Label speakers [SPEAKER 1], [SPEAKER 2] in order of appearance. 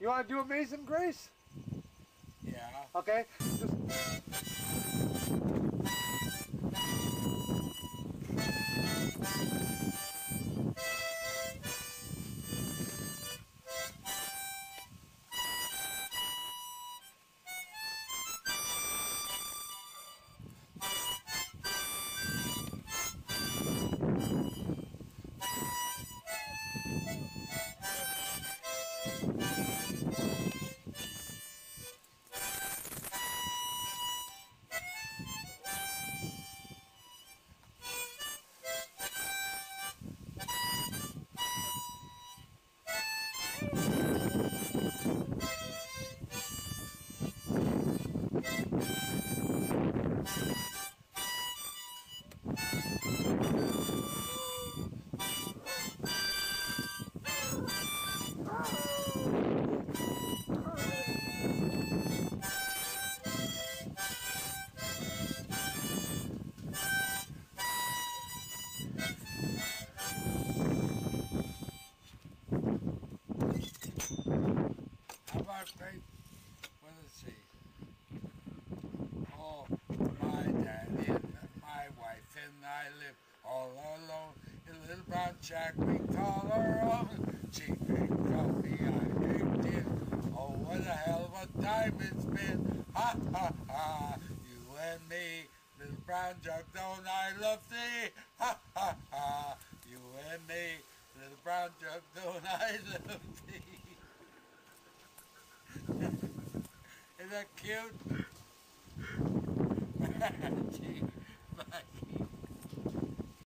[SPEAKER 1] You want to do Amazing Grace?
[SPEAKER 2] Yeah.
[SPEAKER 1] Okay. Just
[SPEAKER 2] great? Does it say? Oh, my daddy and my wife and I live all alone in a little brown shack we call our own. She drinks coffee, I drink gin. Oh, what a hell of a time it's been. Ha ha ha, you and me. Little brown jug, don't I love thee? Ha ha ha, you and me. Little brown jug, don't I love thee? Isn't that cute?